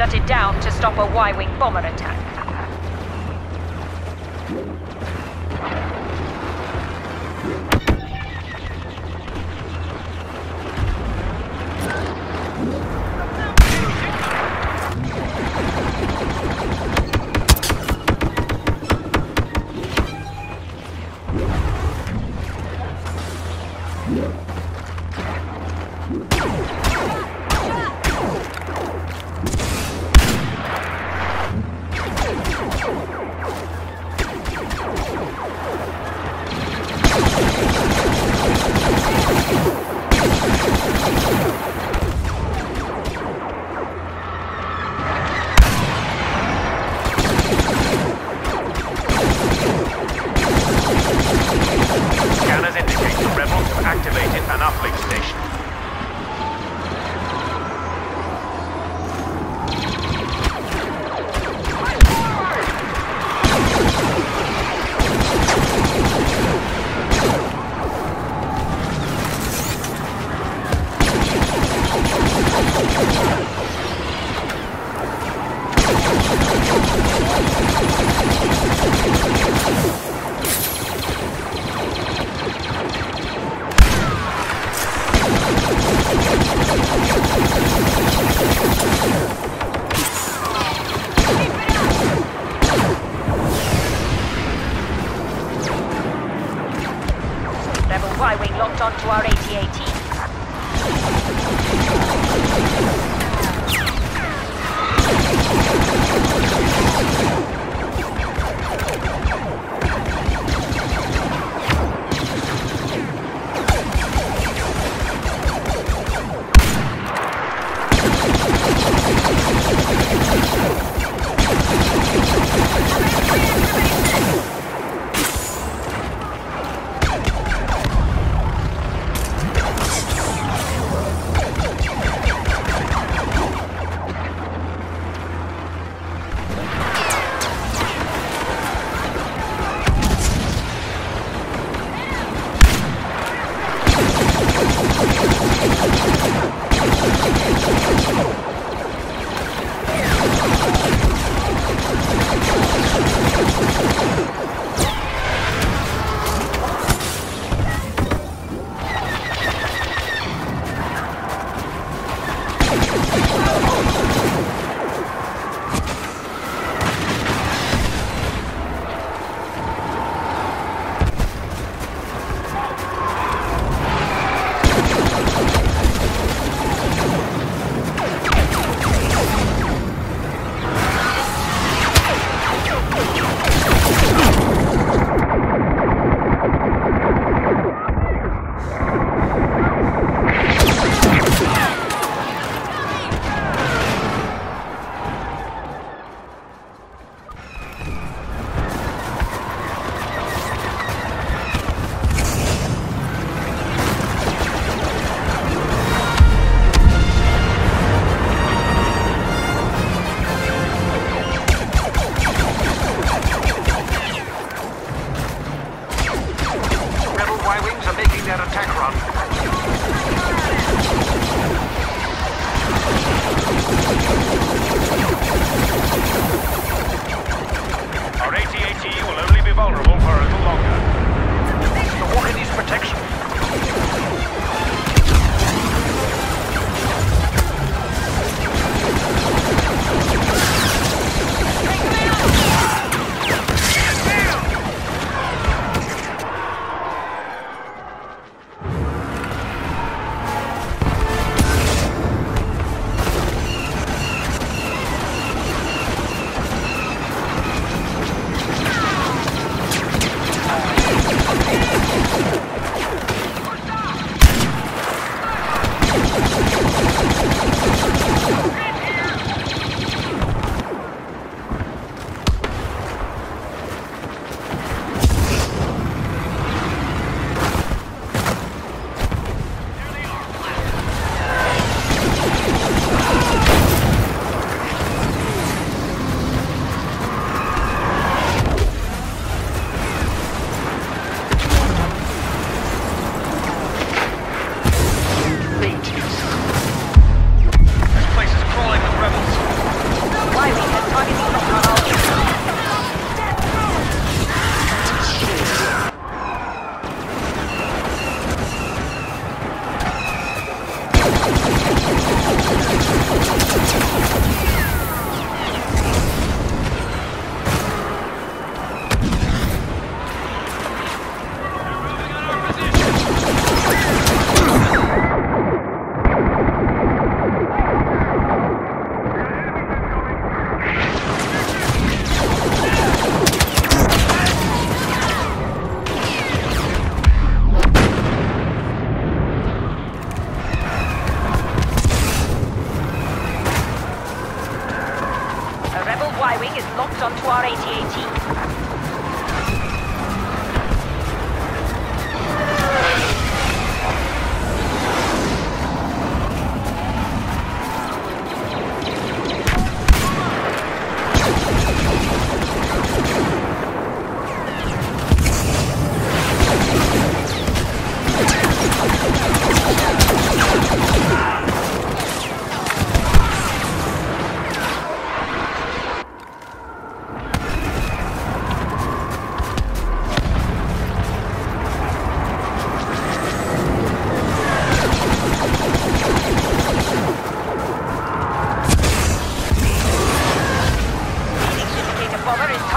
shut it down to stop a Y-wing bomber attack. Yeah.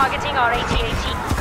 Targeting our AT-AT.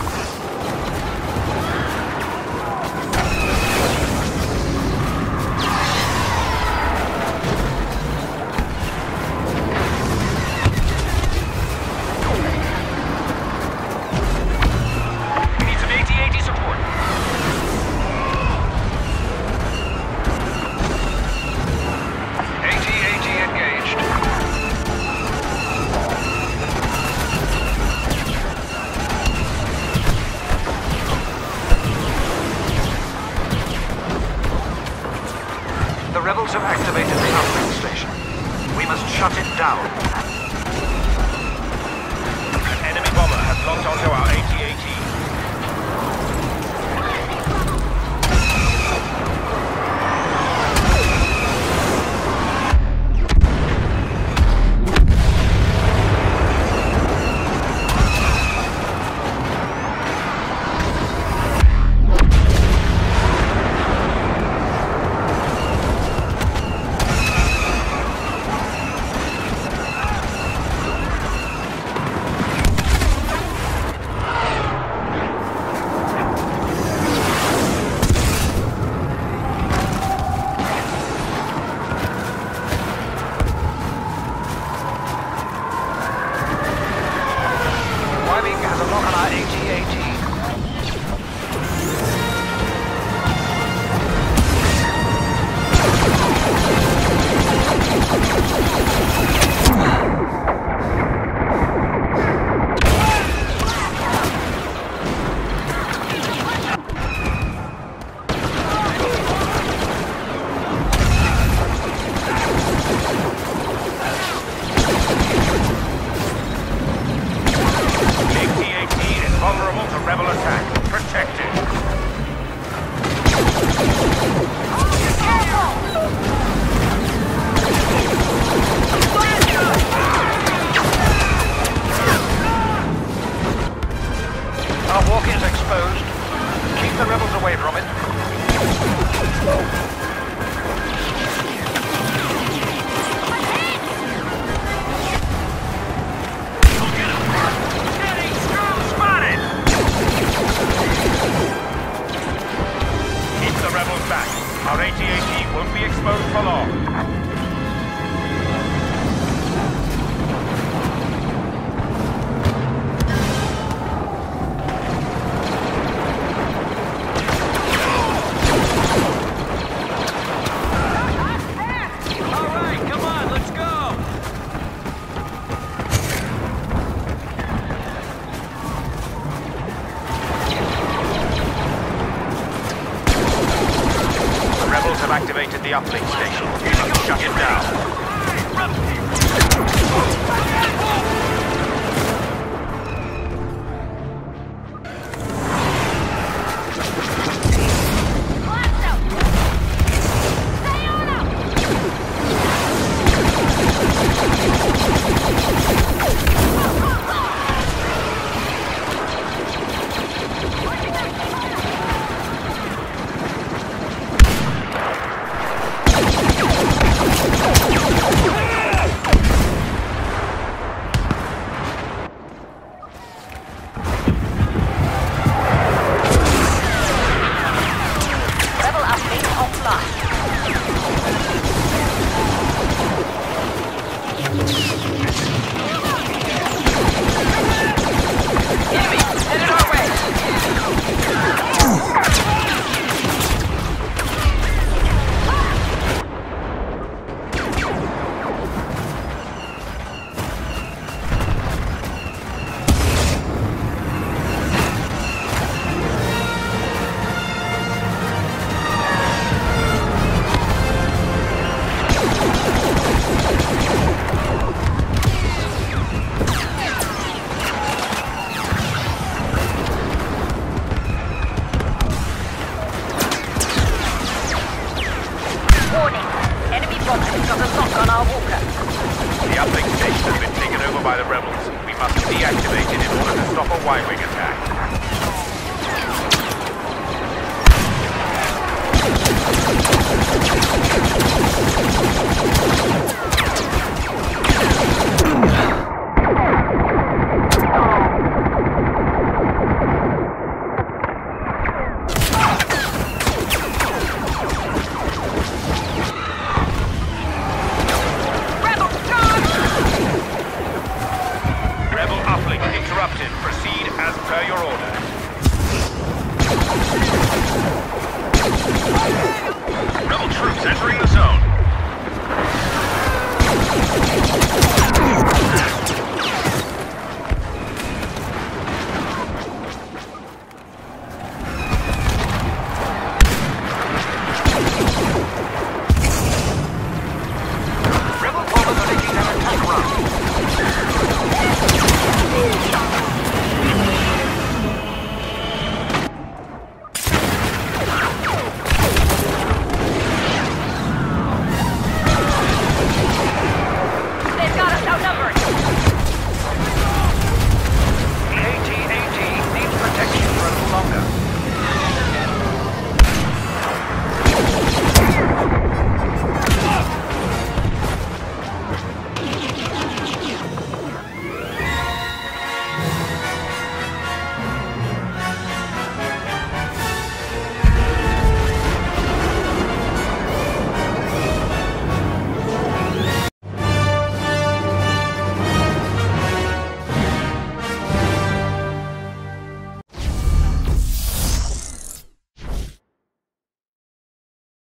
Deactivated in order to stop a Y-wing attack.